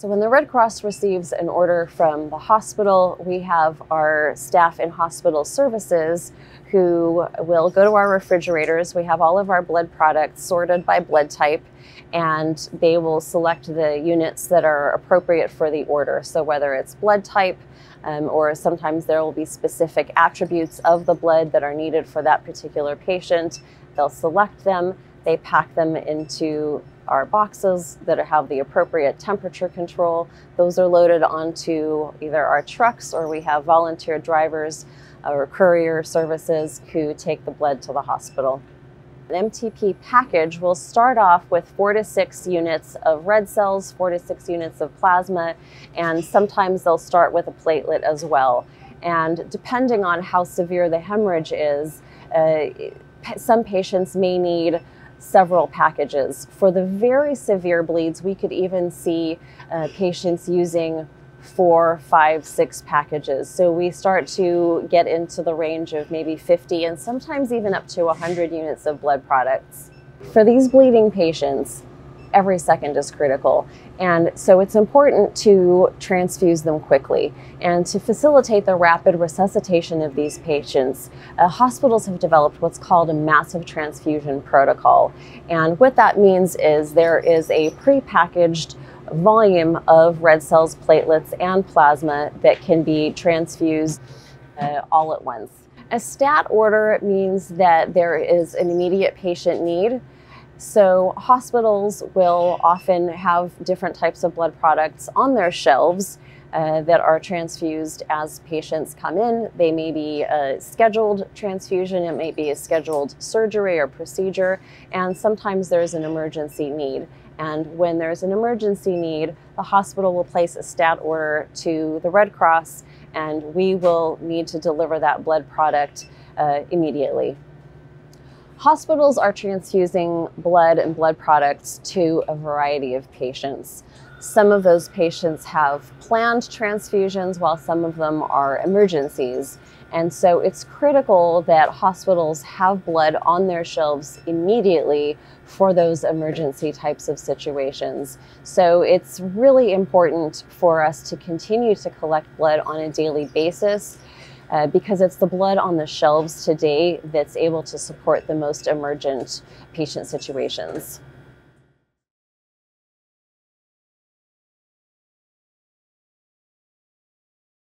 So when the Red Cross receives an order from the hospital, we have our staff in hospital services who will go to our refrigerators. We have all of our blood products sorted by blood type and they will select the units that are appropriate for the order. So whether it's blood type um, or sometimes there will be specific attributes of the blood that are needed for that particular patient, they'll select them, they pack them into our boxes that have the appropriate temperature control. Those are loaded onto either our trucks or we have volunteer drivers or courier services who take the blood to the hospital. An MTP package will start off with four to six units of red cells, four to six units of plasma, and sometimes they'll start with a platelet as well. And depending on how severe the hemorrhage is, uh, some patients may need several packages. For the very severe bleeds, we could even see uh, patients using four, five, six packages. So we start to get into the range of maybe 50 and sometimes even up to 100 units of blood products. For these bleeding patients, every second is critical. And so it's important to transfuse them quickly. And to facilitate the rapid resuscitation of these patients, uh, hospitals have developed what's called a massive transfusion protocol. And what that means is there is a prepackaged volume of red cells, platelets, and plasma that can be transfused uh, all at once. A stat order means that there is an immediate patient need so hospitals will often have different types of blood products on their shelves uh, that are transfused as patients come in. They may be a scheduled transfusion, it may be a scheduled surgery or procedure, and sometimes there's an emergency need. And when there's an emergency need, the hospital will place a stat order to the Red Cross, and we will need to deliver that blood product uh, immediately. Hospitals are transfusing blood and blood products to a variety of patients. Some of those patients have planned transfusions while some of them are emergencies. And so it's critical that hospitals have blood on their shelves immediately for those emergency types of situations. So it's really important for us to continue to collect blood on a daily basis uh, because it's the blood on the shelves today that's able to support the most emergent patient situations.